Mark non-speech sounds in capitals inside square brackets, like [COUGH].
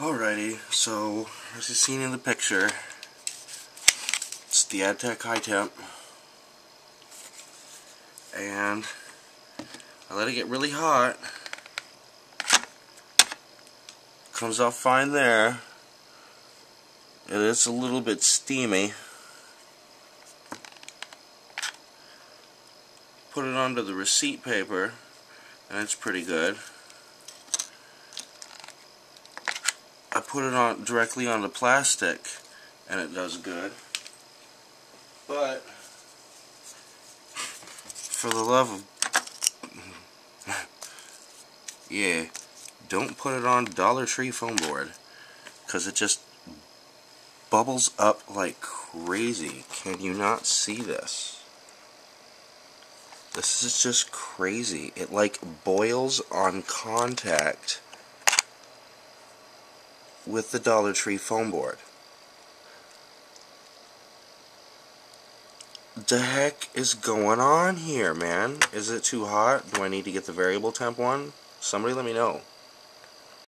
Alrighty, so as you seen in the picture, it's the AdTech High Temp, and I let it get really hot. Comes off fine there. It is a little bit steamy. Put it onto the receipt paper, and it's pretty good. I put it on directly on the plastic and it does good. But for the love of [LAUGHS] yeah, don't put it on Dollar Tree foam board because it just bubbles up like crazy. Can you not see this? This is just crazy. It like boils on contact with the Dollar Tree foam board. The heck is going on here, man? Is it too hot? Do I need to get the variable temp one? Somebody let me know.